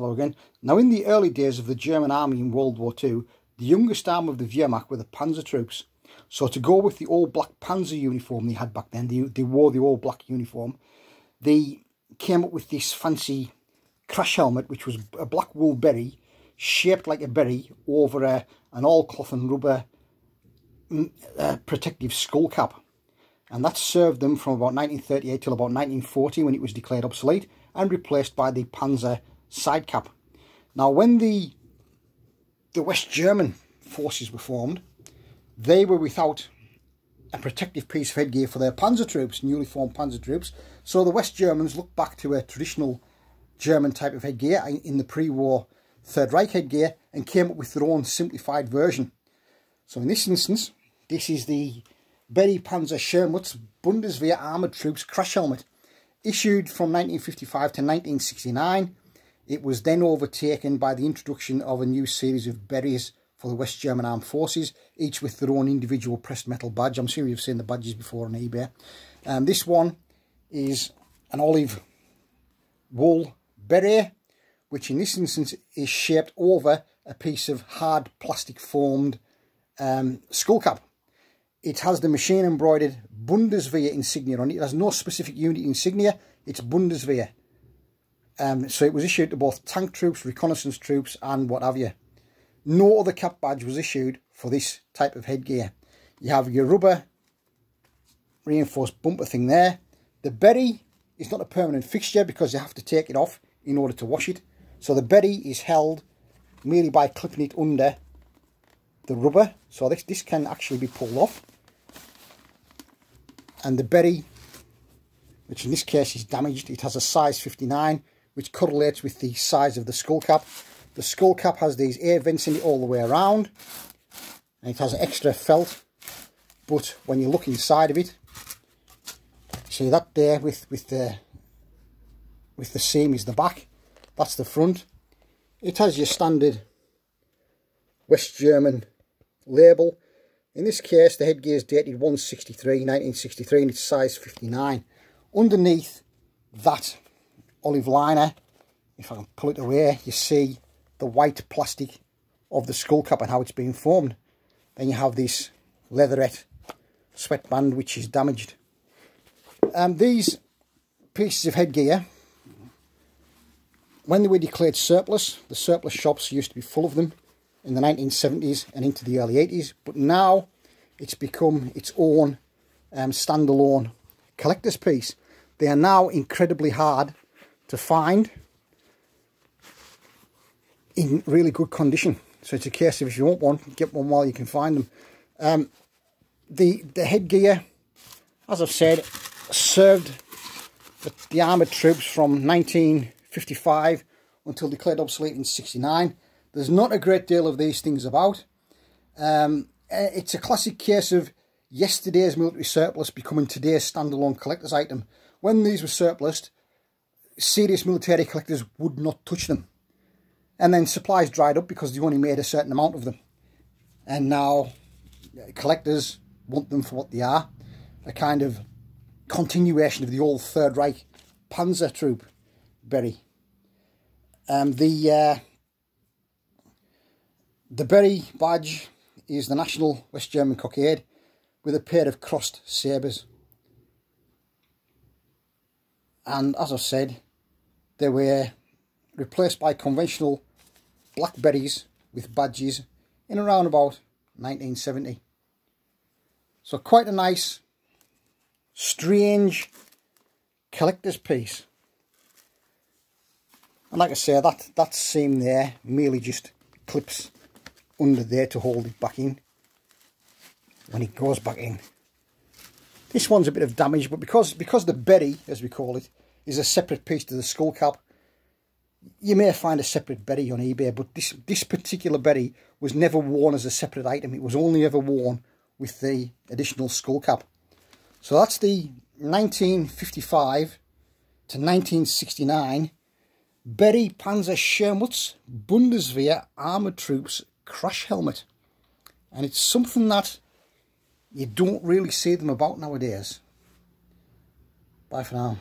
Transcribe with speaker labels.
Speaker 1: Hello again. Now in the early days of the German army in World War II, the youngest arm of the Wehrmacht were the panzer troops. So to go with the all black panzer uniform they had back then, they, they wore the all black uniform, they came up with this fancy crash helmet which was a black wool berry shaped like a berry over a, an all cloth and rubber mm, uh, protective skull cap. And that served them from about 1938 till about 1940 when it was declared obsolete and replaced by the Panzer side cap. Now, when the the West German forces were formed, they were without a protective piece of headgear for their panzer troops, newly formed panzer troops. So the West Germans looked back to a traditional German type of headgear uh, in the pre-war Third Reich headgear and came up with their own simplified version. So in this instance, this is the Berry Panzer Schutzmütze Bundeswehr Armoured Troops crash helmet. Issued from 1955 to 1969, it was then overtaken by the introduction of a new series of berries for the West German Armed Forces, each with their own individual pressed metal badge. I'm sure you've seen the badges before on eBay. Um, this one is an olive wool beret, which in this instance is shaped over a piece of hard plastic formed um, skull cap. It has the machine embroidered Bundeswehr insignia on it. It has no specific unit insignia. It's Bundeswehr. Um, so it was issued to both tank troops, reconnaissance troops and what have you. No other cap badge was issued for this type of headgear. You have your rubber reinforced bumper thing there. The berry is not a permanent fixture because you have to take it off in order to wash it. So the berry is held merely by clipping it under the rubber. So this, this can actually be pulled off. And the berry, which in this case is damaged, it has a size 59 which correlates with the size of the skull cap. The skull cap has these air vents in it all the way around. And it has an extra felt. But when you look inside of it, see that there with, with the with the seam is the back. That's the front. It has your standard West German label. In this case, the headgear is dated 163, 1963, and it's size 59. Underneath that olive liner, if I can pull it away, you see the white plastic of the skull cap and how it's been formed. Then you have this leatherette sweatband which is damaged. Um, these pieces of headgear, when they were declared surplus, the surplus shops used to be full of them in the 1970s and into the early 80s, but now it's become its own um, standalone collector's piece. They are now incredibly hard to find in really good condition. So it's a case of if you want one, get one while you can find them. Um, the, the headgear, as I've said, served the, the armoured troops from 1955 until declared obsolete in 69. There's not a great deal of these things about. Um, eh, it's a classic case of yesterday's military surplus becoming today's standalone collector's item. When these were surplused, serious military collectors would not touch them. And then supplies dried up because they only made a certain amount of them. And now collectors want them for what they are. A kind of continuation of the old Third Reich Panzer Troop berry. Um, the uh, the berry badge is the national West German cockade with a pair of crossed sabres. And as I've said, they were replaced by conventional blackberries with badges in around about 1970. So quite a nice, strange collector's piece. And like I say, that, that seam there merely just clips under there to hold it back in when it goes back in. This one's a bit of damage, but because because the berry, as we call it, is a separate piece to the skull cap. You may find a separate berry on eBay, but this, this particular berry was never worn as a separate item. It was only ever worn with the additional skull cap. So that's the 1955 to 1969 Berry Panzer Schutzmütze Bundeswehr Armoured Troops crash helmet. And it's something that you don't really see them about nowadays. Bye for now.